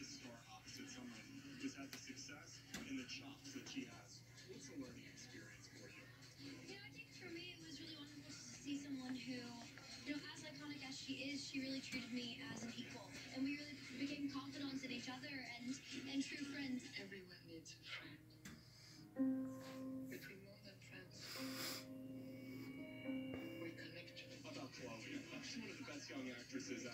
to star opposite someone who's had the success and the chops that she has. What's a learning experience for you? Yeah, I think for me it was really wonderful to see someone who, you know, as iconic as she is, she really treated me as an equal. And we really became confidants in each other and, and true friends. Everyone needs a friend. But we're more than friends. we connect. about Chloe? She's one of the best young actresses